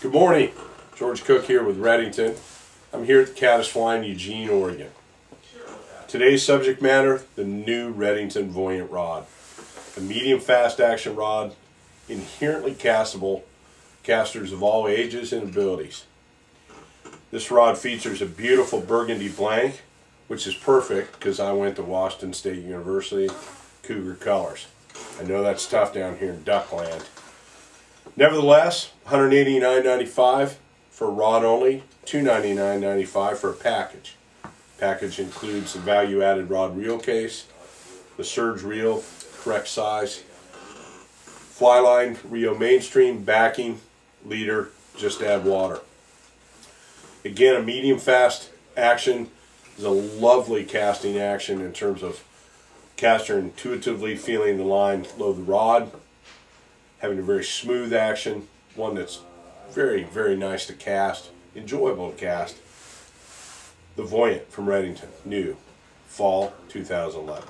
Good morning. George Cook here with Redington. I'm here at the Caddis Fly in Eugene, Oregon. Today's subject matter, the new Redington Voyant Rod. A medium fast action rod, inherently castable, casters of all ages and abilities. This rod features a beautiful burgundy blank, which is perfect because I went to Washington State University, Cougar colors. I know that's tough down here in Duckland. Nevertheless, $189.95 for rod only, $299.95 for a package. Package includes the value-added rod reel case, the surge reel, correct size, fly line, Rio mainstream, backing, leader, just add water. Again, a medium fast action is a lovely casting action in terms of caster intuitively feeling the line load the rod, having a very smooth action, one that's very, very nice to cast, enjoyable to cast. The Voyant from Redington, new, fall 2011.